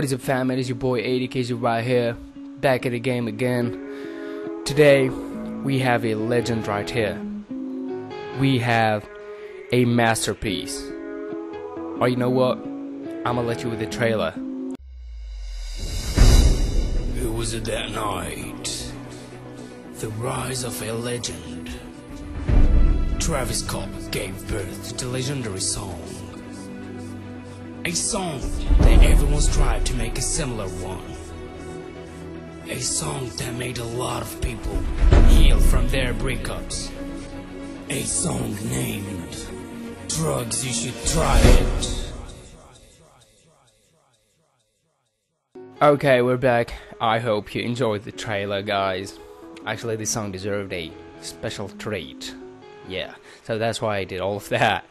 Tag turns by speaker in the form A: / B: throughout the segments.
A: What is up fam, it is your boy 80KZ right here, back at the game again. Today, we have a legend right here. We have a masterpiece. Or you know what? I'm gonna let you with the trailer. It was that night. The rise of a legend. Travis Scott gave birth to the legendary song. A song that everyone tried to make a similar one. A song that made a lot of people heal from their breakups. A song named Drugs You Should Try It. Okay, we're back. I hope you enjoyed the trailer, guys. Actually, this song deserved a special treat. Yeah, so that's why I did all of that.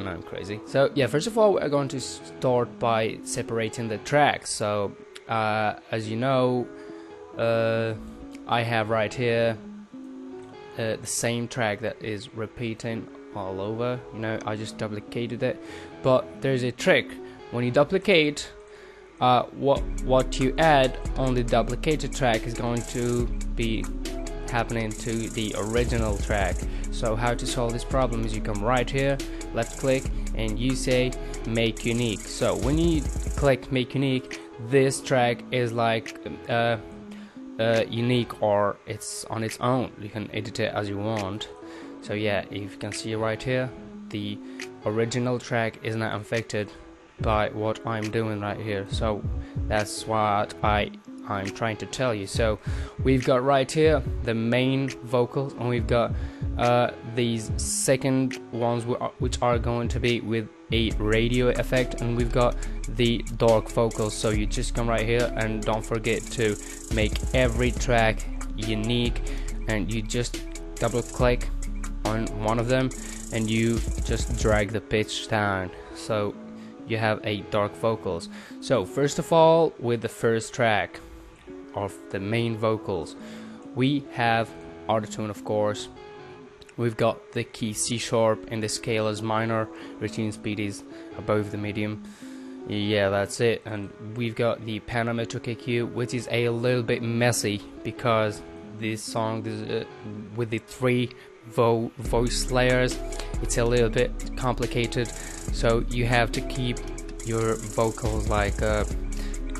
A: And I'm crazy. So, yeah, first of all, we're going to start by separating the tracks. So, uh, as you know, uh, I have right here uh, the same track that is repeating all over. You know, I just duplicated it. But there's a trick. When you duplicate, uh, what what you add on the duplicated track is going to be happening to the original track. So how to solve this problem is you come right here left click and you say make unique. So when you click make unique this track is like uh, uh, unique or it's on its own. You can edit it as you want. So yeah if you can see right here the original track is not affected by what I'm doing right here. So that's what I I'm trying to tell you. So we've got right here the main vocals and we've got uh, these second ones which are going to be with a radio effect and we've got the dark vocals. So you just come right here and don't forget to make every track unique and you just double click on one of them and you just drag the pitch down. So you have a dark vocals. So first of all with the first track of the main vocals. We have autotune of course. We've got the key C sharp and the scale is minor retune speed is above the medium. Yeah that's it. And we've got the parametric EQ which is a little bit messy because this song this, uh, with the three vo voice layers it's a little bit complicated. So you have to keep your vocals like uh,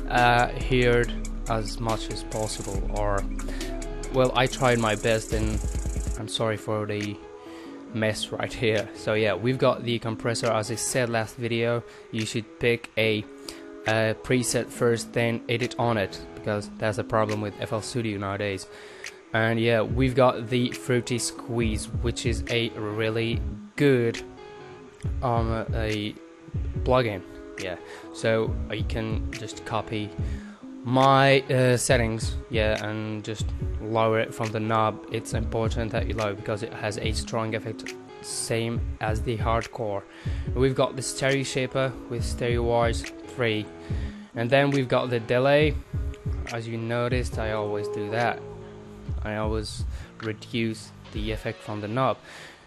A: uh, heard as much as possible or well I tried my best and I'm sorry for the mess right here. So yeah we've got the compressor. As I said last video you should pick a, a preset first then edit on it because that's a problem with FL Studio nowadays. And yeah we've got the fruity squeeze which is a really good um a plugin. Yeah so you can just copy my uh, settings yeah and just lower it from the knob it's important that you lower because it has a strong effect same as the hardcore. We've got the stereo shaper with stereo wires 3 and then we've got the delay. As you noticed I always do that. I always reduce the effect from the knob.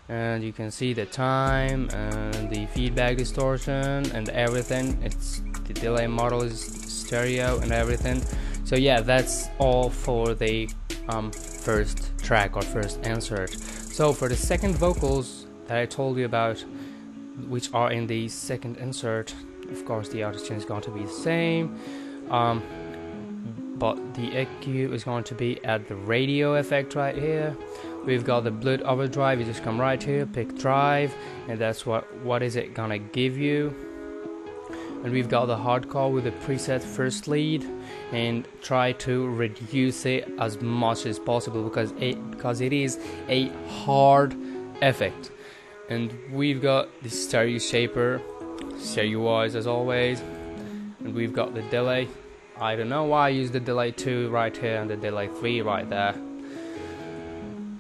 A: And you can see the time and the feedback distortion and everything. It's the delay model is stereo and everything. So yeah that's all for the um, first track or first insert so for the second vocals that I told you about which are in the second insert of course the auto-tune is going to be the same um, but the EQ is going to be at the radio effect right here. We've got the Blood Overdrive you just come right here pick drive and that's what what is it gonna give you and we've got the hardcore with the preset first lead and try to reduce it as much as possible because it because it is a hard effect. And we've got the stereo shaper stereo wise as always. And we've got the delay. I don't know why I use the delay 2 right here and the delay 3 right there.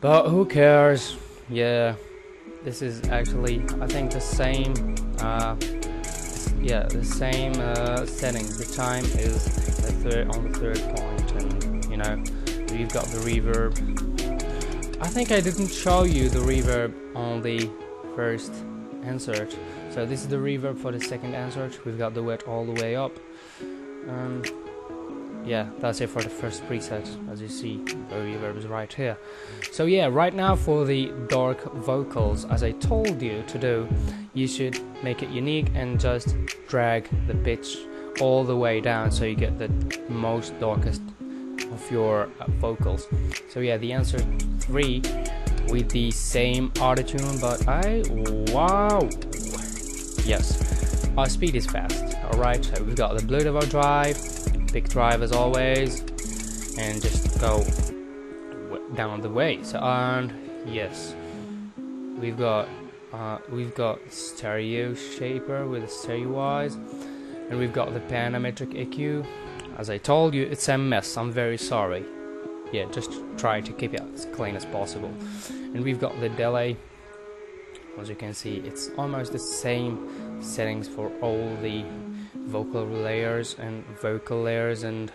A: But who cares? Yeah this is actually I think the same uh, yeah the same uh, setting. The time is third on the third point and you know we've got the reverb. I think I didn't show you the reverb on the first insert. So this is the reverb for the second insert. We've got the wet all the way up. And yeah that's it for the first preset as you see the reverb is right here. So yeah right now for the dark vocals as I told you to do you should make it unique and just drag the pitch all the way down so you get the most darkest of your uh, vocals. So yeah the answer 3 with the same autotune but I wow! Yes our speed is fast alright? So we've got the Blood Overdrive big drive as always and just go down the way. So and yes we've got uh, we've got stereo shaper with stereo and we've got the parametric EQ as I told you it's a mess. I'm very sorry. Yeah just try to keep it as clean as possible. And we've got the delay. As you can see it's almost the same settings for all the vocal layers and vocal layers and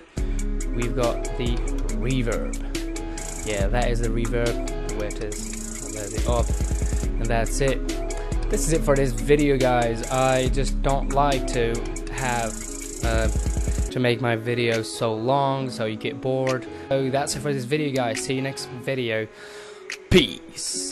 A: we've got the reverb. Yeah that is the reverb where it is there's it up and that's it. This is it for this video guys. I just don't like to have uh, to make my videos so long so you get bored. So that's it for this video guys. See you next video. Peace